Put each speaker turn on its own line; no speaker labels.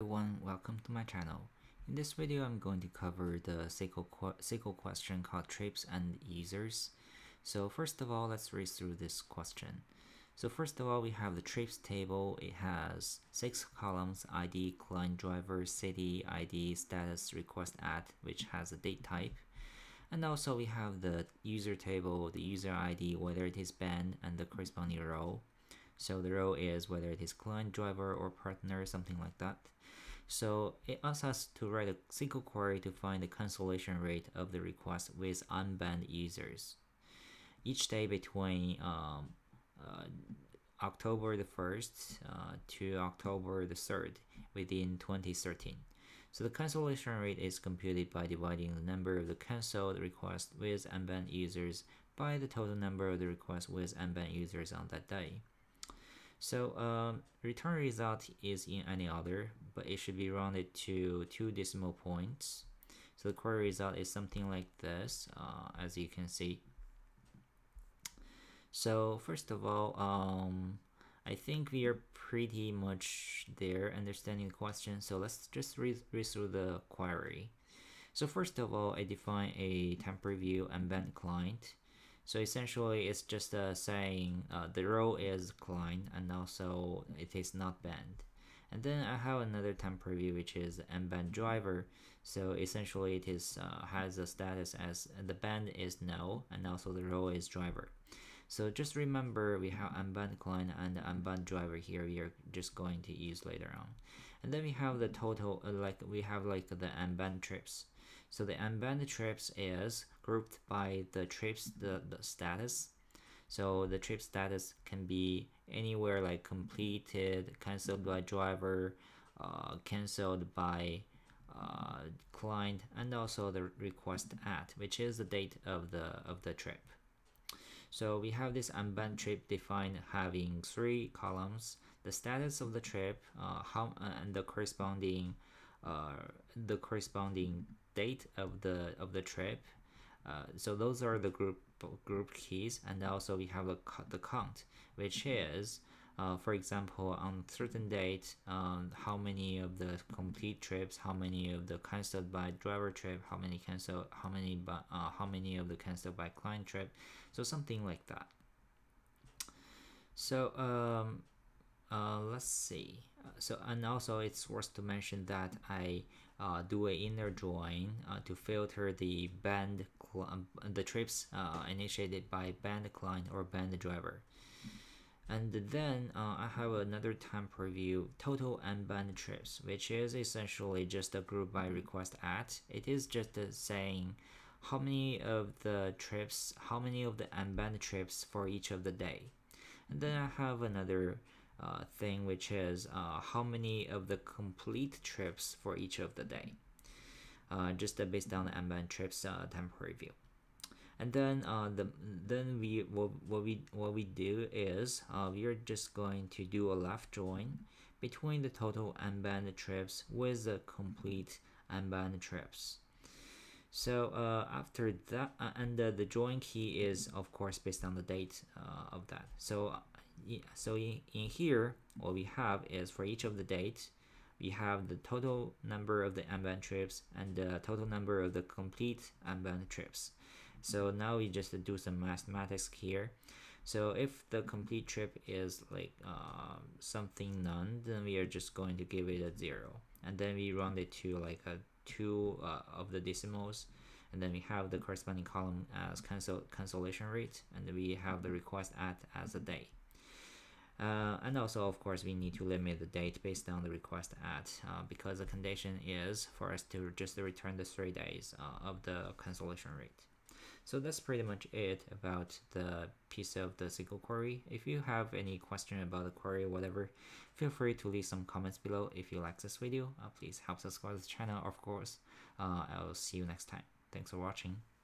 everyone, welcome to my channel. In this video, I'm going to cover the SQL, SQL question called trips and users. So first of all, let's read through this question. So first of all, we have the trips table. It has six columns, ID, client, driver, city, ID, status, request at, which has a date type. And also we have the user table, the user ID, whether it is banned, and the corresponding row. So the role is whether it is client, driver, or partner, something like that. So it asks us to write a SQL query to find the cancellation rate of the request with unbanned users. Each day between um, uh, October the 1st uh, to October the 3rd within 2013. So the cancellation rate is computed by dividing the number of the cancelled requests with unbanned users by the total number of the requests with unbanned users on that day. So um, return result is in any order, but it should be rounded to two decimal points. So the query result is something like this, uh, as you can see. So first of all, um, I think we are pretty much there understanding the question. So let's just read, read through the query. So first of all, I define a temporary view and band client. So essentially, it's just uh, saying uh, the row is client and also it is not banned. And then I have another temporary which is unband driver. So essentially, it is uh, has a status as the banned is no and also the row is driver. So just remember we have unband client and unband driver here we are just going to use later on. And then we have the total uh, like we have like the unband trips. So the unbound trips is grouped by the trips the, the status. So the trip status can be anywhere like completed, cancelled by driver, uh, cancelled by uh, client, and also the request at, which is the date of the of the trip. So we have this unbound trip defined having three columns: the status of the trip, uh, how and the corresponding uh, the corresponding date of the of the trip. Uh, so those are the group group keys, and also we have the the count, which is uh, for example, on certain date, um, how many of the complete trips, how many of the cancelled by driver trip, how many cancel, how many by, uh, how many of the cancelled by client trip, so something like that. So um, uh, let's see. Uh, so and also it's worth to mention that I uh, do an inner join uh, to filter the banned um, the trips uh, initiated by banned client or banned driver. And then uh, I have another time preview total unbanned trips, which is essentially just a group by request at. It is just saying how many of the trips, how many of the unbanned trips for each of the day. And then I have another uh, thing which is uh, how many of the complete trips for each of the day. Uh, just based on the unbanned trips uh, temporary view. And then uh, the then we what, what we what we do is uh, we are just going to do a left join between the total unbanned trips with the complete unbanned trips. So uh, after that uh, and the join key is of course based on the date uh, of that. So so in, in here what we have is for each of the dates we have the total number of the unbanned trips and the total number of the complete unbanned trips so now we just do some mathematics here. So if the complete trip is like uh, something none, then we are just going to give it a zero. And then we round it to like a two uh, of the decimals. And then we have the corresponding column as cancel cancellation rate. And we have the request at as a day. Uh, and also, of course, we need to limit the date based on the request at uh, because the condition is for us to just return the three days uh, of the cancellation rate. So that's pretty much it about the piece of the SQL query. If you have any question about the query or whatever, feel free to leave some comments below. If you like this video, uh, please help subscribe to the channel, of course. Uh, I'll see you next time. Thanks for watching.